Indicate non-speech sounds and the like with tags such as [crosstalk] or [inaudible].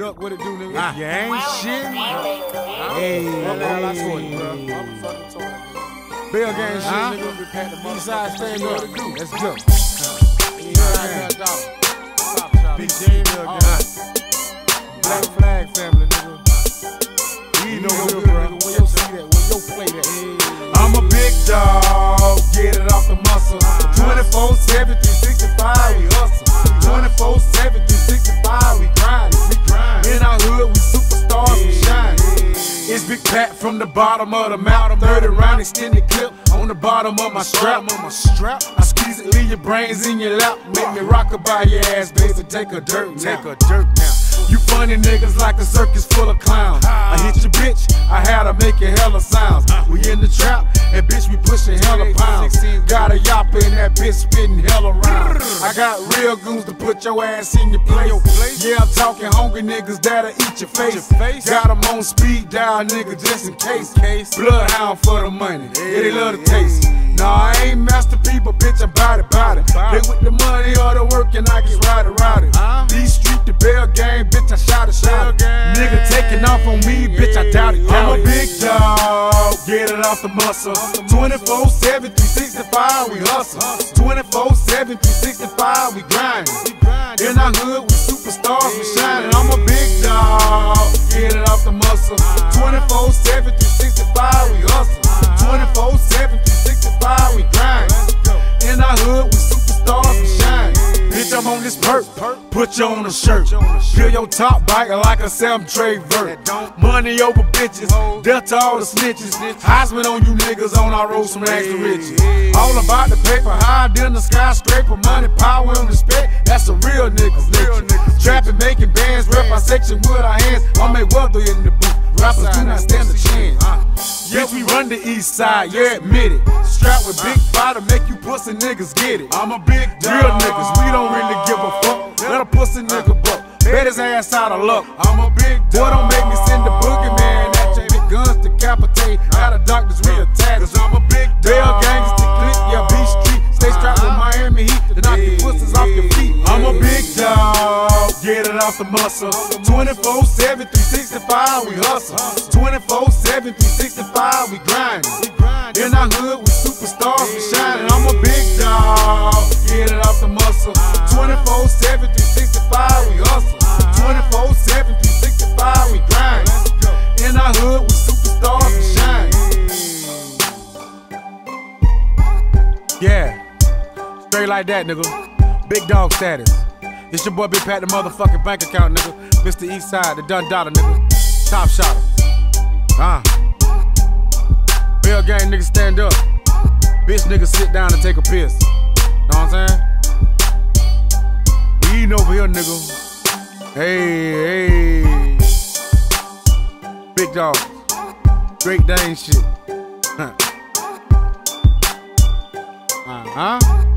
Duck, what it do, nigga? Ah. You ain't shit. Hey, Bill gang shit, Huh? nigga. Eastside stand up. Let's go. Big J, Bill gang. Black flag family, from the bottom of the mountain. 30 round extended clip on the bottom of my strap. On my strap. I squeeze it, leave your brains in your lap. Make me rock about your ass, baby. Take a dirt Take now. a dirt now. You funny niggas like a circus full of clowns. I hit your bitch, I had her making hella sounds. Uh-huh. We in the trap, and bitch, we pushing hella pounds. Got a yapper in that bitch spitting hell around. I got real goons to put your ass in your place. Yeah, I'm talking hungry niggas that'll eat your face. Got them on speed dial, nigga, just in case. Bloodhound for the money, yeah, they love the taste. Nah, I ain't Master P, but bitch, I'm bout it, bout it. They with the money or the work, and I get rowdy, rowdy. Huh? These street, the bell game, bitch, I shot it, shot it. Nigga taking off on me, bitch, the muscle. 24 7, 365, we hustle. 24 7, 365, we grind. In our hood, we superstars, we shining. I'm a big dog, get it off the muscle. 24 7, Put you on a shirt. Peel your top back like a Sam Trey vert. Money over bitches. Death to all the snitches. Heisman on you niggas on our road from rags to riches. All about the paper, higher than the skyscraper. Money, power, and respect. That's a real niggas. niggas. Trapping, making bands, rep our section with our hands. I make weather in the booth. Rappers do not stand a chance. Yes, we run the east side, yeah, admit it. Strapped with big to make you pussy niggas get it. I'm a big Real niggas, we don't really give a fuck. Let a pussy uh, nigga buck. Bet his ass out of luck. I'm a big Boy, don't make me send the boogeyman at you. Big guns decapitate, out of doctors reattach. Cause I'm a big Bell the muscle. 24 7, 365, we hustle. 24 7, 365, we grind. In our hood, we superstars, we shining. I'm a big dog, get it off the muscle. 24 7, 365, we hustle. 24 7, 365, we grind. In our hood, we superstars, we shine. Yeah. Straight like that, nigga. Big dog status. It's your boy Big Patt, the motherfucking bank account, nigga. Mr. Eastside, the Dun Dollar, nigga. Top shotter. Uh. Bill gang, nigga, stand up. Bitch, nigga, sit down and take a piss. Know what I'm saying? We eating over here, nigga. Hey, hey. Big dog. Great Dane shit. Huh. [laughs] Uh-huh.